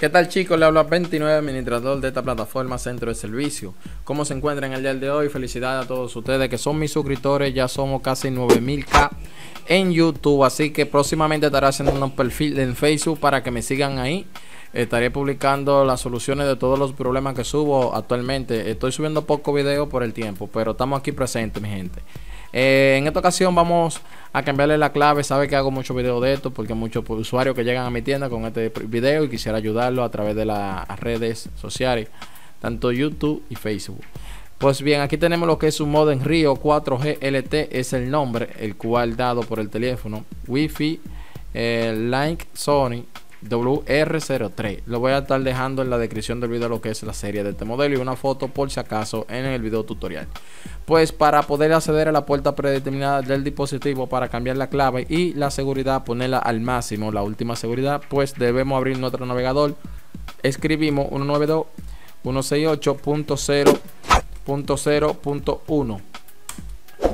¿Qué tal chicos? Le hablo a 29 administrador de esta plataforma Centro de Servicio. ¿Cómo se encuentran el día de hoy? Felicidades a todos ustedes que son mis suscriptores. Ya somos casi 9000k en YouTube. Así que próximamente estaré haciendo un perfil en Facebook para que me sigan ahí. Estaré publicando las soluciones de todos los problemas que subo actualmente. Estoy subiendo poco video por el tiempo, pero estamos aquí presentes, mi gente. Eh, en esta ocasión vamos a cambiarle la clave. Sabe que hago muchos videos de esto porque muchos usuarios que llegan a mi tienda con este video y quisiera ayudarlo a través de las redes sociales, tanto YouTube y Facebook. Pues bien, aquí tenemos lo que es un modem Rio 4G LT, es el nombre, el cual dado por el teléfono. Wi-Fi, eh, Link Sony WR03. Lo voy a estar dejando en la descripción del video lo que es la serie de este modelo y una foto por si acaso en el video tutorial. Pues para poder acceder a la puerta predeterminada del dispositivo para cambiar la clave y la seguridad, ponerla al máximo, la última seguridad, pues debemos abrir nuestro navegador. Escribimos 192.168.0.0.1.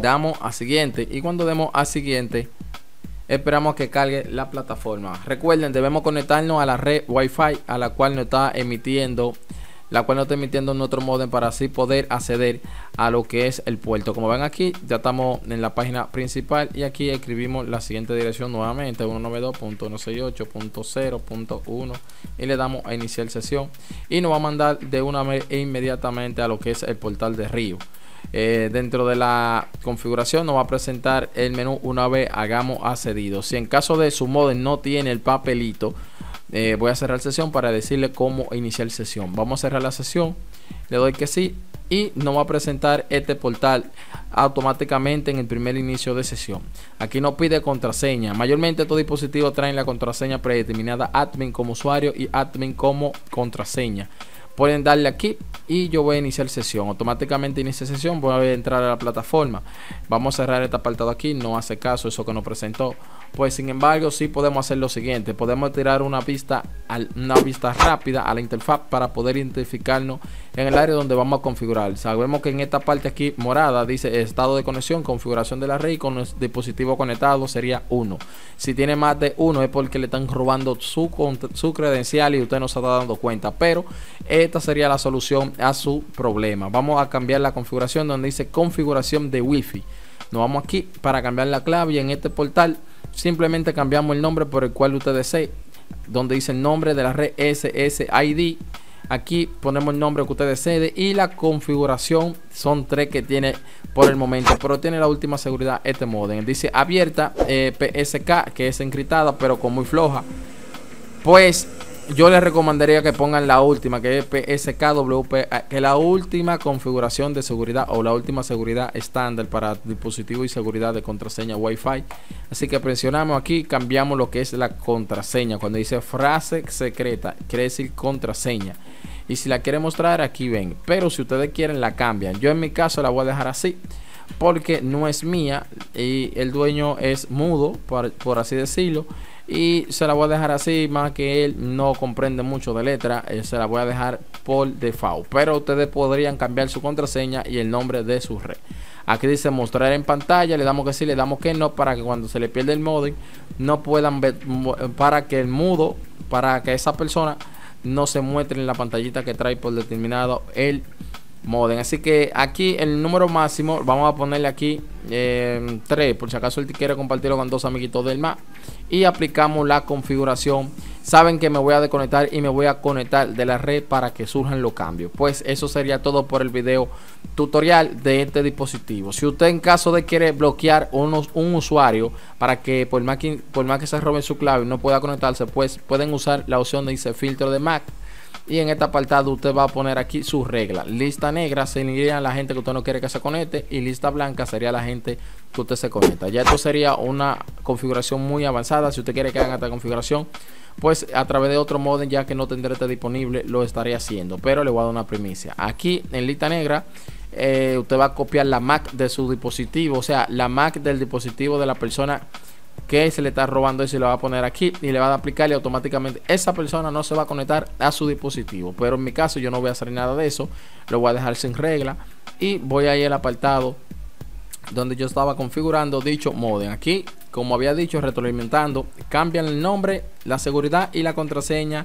Damos a siguiente y cuando demos a siguiente esperamos que cargue la plataforma. Recuerden, debemos conectarnos a la red Wi-Fi a la cual nos está emitiendo la cual nos está emitiendo nuestro modem para así poder acceder a lo que es el puerto. Como ven aquí, ya estamos en la página principal y aquí escribimos la siguiente dirección nuevamente 192.168.0.1 y le damos a iniciar sesión y nos va a mandar de una vez e inmediatamente a lo que es el portal de Río. Eh, dentro de la configuración nos va a presentar el menú una vez hagamos accedido. Si en caso de su modem no tiene el papelito, eh, voy a cerrar sesión para decirle cómo iniciar sesión. Vamos a cerrar la sesión, le doy que sí y nos va a presentar este portal automáticamente en el primer inicio de sesión. Aquí nos pide contraseña. Mayormente estos dispositivos traen la contraseña predeterminada admin como usuario y admin como contraseña. Pueden darle aquí y yo voy a iniciar sesión. Automáticamente inicia sesión, voy a entrar a la plataforma. Vamos a cerrar este apartado aquí, no hace caso eso que nos presentó. Pues sin embargo, sí podemos hacer lo siguiente, podemos tirar una vista, una vista rápida a la interfaz para poder identificarnos en el área donde vamos a configurar. Sabemos que en esta parte aquí morada dice estado de conexión, configuración de la red con el dispositivo conectado sería 1. Si tiene más de 1 es porque le están robando su, su credencial y usted no se está dando cuenta. Pero esta sería la solución a su problema. Vamos a cambiar la configuración donde dice configuración de Wi-Fi. Nos vamos aquí para cambiar la clave y en este portal simplemente cambiamos el nombre por el cual usted desee. Donde dice el nombre de la red SSID. Aquí ponemos el nombre que usted desee y la configuración son tres que tiene por el momento, pero tiene la última seguridad este modem. Dice abierta eh, PSK que es encriptada pero con muy floja. Pues yo les recomendaría que pongan la última, que es PSKWP, eh, que la última configuración de seguridad o la última seguridad estándar para dispositivo y seguridad de contraseña Wi-Fi. Así que presionamos aquí, cambiamos lo que es la contraseña. Cuando dice frase secreta, quiere decir contraseña. Y si la quiere mostrar, aquí ven. Pero si ustedes quieren, la cambian. Yo en mi caso la voy a dejar así porque no es mía y el dueño es mudo, por así decirlo y se la voy a dejar así más que él no comprende mucho de letra eh, se la voy a dejar por default. Pero ustedes podrían cambiar su contraseña y el nombre de su red. Aquí dice mostrar en pantalla le damos que sí le damos que no para que cuando se le pierde el modem no puedan ver para que el mudo para que esa persona no se muestre en la pantallita que trae por determinado el modem. Así que aquí el número máximo vamos a ponerle aquí 3 eh, por si acaso él quiere compartirlo con dos amiguitos del más y aplicamos la configuración. Saben que me voy a desconectar y me voy a conectar de la red para que surjan los cambios. Pues eso sería todo por el video tutorial de este dispositivo. Si usted en caso de quiere bloquear unos, un usuario para que por más que, por más que se robe su clave no pueda conectarse pues pueden usar la opción de dice filtro de Mac y en este apartado usted va a poner aquí su regla. Lista negra sería la gente que usted no quiere que se conecte. Y lista blanca sería la gente que usted se conecta. Ya esto sería una configuración muy avanzada. Si usted quiere que haga esta configuración, pues a través de otro modem, ya que no tendré este disponible, lo estaré haciendo. Pero le voy a dar una primicia. Aquí en lista negra, eh, usted va a copiar la MAC de su dispositivo. O sea, la MAC del dispositivo de la persona que se le está robando y lo va a poner aquí y le va a aplicar y automáticamente esa persona no se va a conectar a su dispositivo. Pero en mi caso yo no voy a hacer nada de eso, lo voy a dejar sin regla y voy a ir al apartado donde yo estaba configurando dicho modem. Aquí, como había dicho, retroalimentando, cambian el nombre, la seguridad y la contraseña.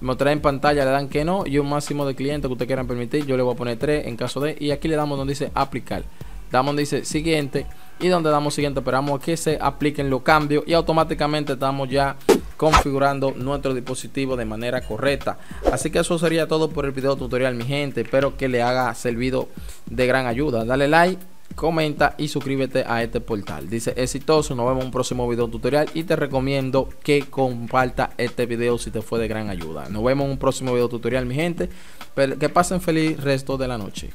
Me trae en pantalla, le dan que no y un máximo de clientes que ustedes quieran permitir. Yo le voy a poner 3 en caso de. Y aquí le damos donde dice aplicar. Damos donde dice siguiente y donde damos siguiente esperamos que se apliquen los cambios y automáticamente estamos ya configurando nuestro dispositivo de manera correcta. Así que eso sería todo por el video tutorial mi gente. Espero que le haga servido de gran ayuda. Dale like comenta y suscríbete a este portal. Dice exitoso nos vemos en un próximo video tutorial y te recomiendo que comparta este video si te fue de gran ayuda. Nos vemos en un próximo video tutorial mi gente. Que pasen feliz resto de la noche